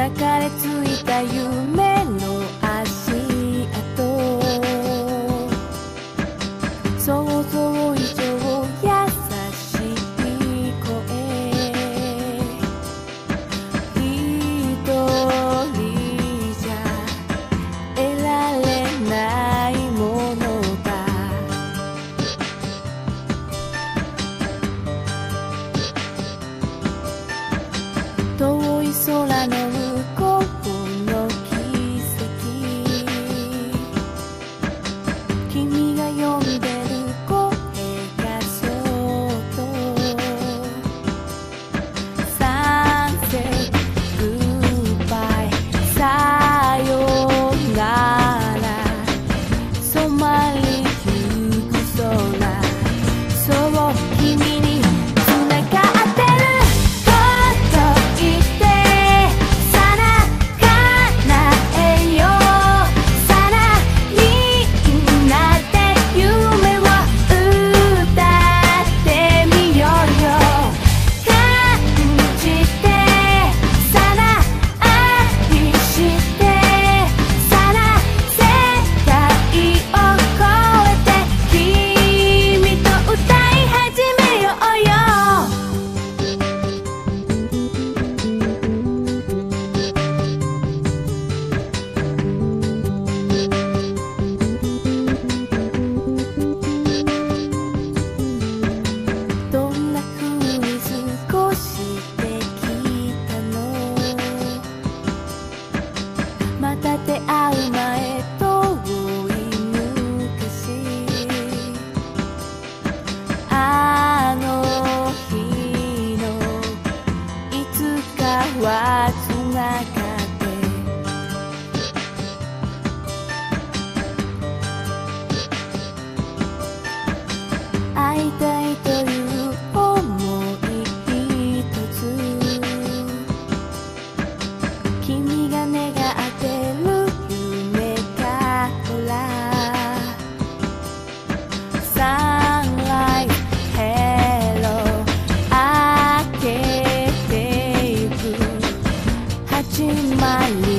流れついた夢。会いたいといういつ。が願ってる夢からサンライトヘローけていくまり